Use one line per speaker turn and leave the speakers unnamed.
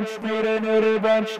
bench, need a nudie bench.